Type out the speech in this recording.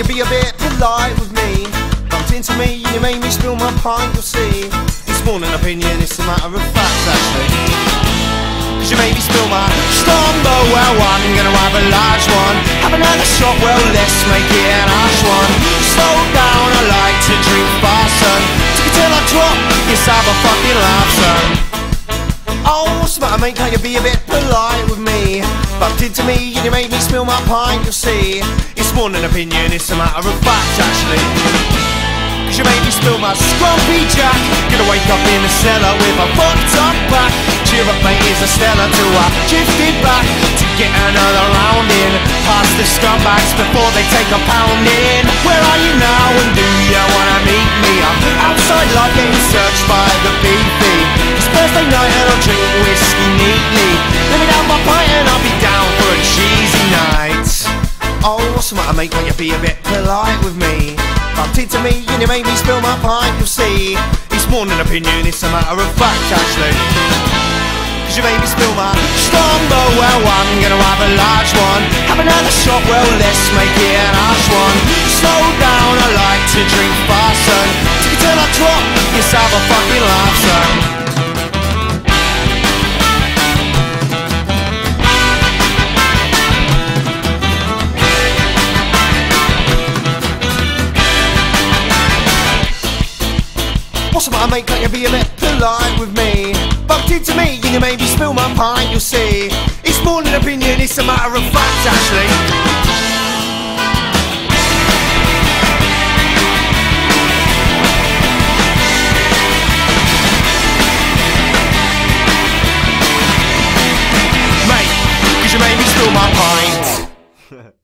you be a bit polite with me? Bumped into me you made me spill my pint, you'll see. It's more than an opinion, it's a matter of fact, actually. Cause you made me spill my Strongbow, well, I'm gonna have a large one. Have another shot, well, let's make it an harsh one. Slow down, I like to drink fast, son. Take it till I drop, yes, have a fucking laugh, son. Oh, what's the matter, mate? Can't you be a bit polite with me? Bumped into me and you made me spill my pint, you'll see. More than an opinion, it's a matter of fact, actually. Cause you made me spill my scrumpy jack. Gonna wake up in the cellar with a fucked up back. Cheer up, mate, is a stellar to I drifted back to get another round in. Past the scumbags before they take a pound in. Where are you now and do you wanna Matter, mate? Can't you be a bit polite with me? Bumped into me and you made me spill my pint, you'll see. It's more than an opinion, it's a matter of fact, actually. Cause you made me spill my Strongbow, well, I'm gonna have a large one. Have another shot, well, let's make it an harsh one. Slow down, I like to drink fast, son. Take it till I drop, yes, have a fucking laugh, son. What's the matter, mate, can't you be a bit polite with me? Bumped into me and you made me spill my pint, you'll see. It's more than opinion, it's a matter of fact actually. Mate, cause you made me spill my pint.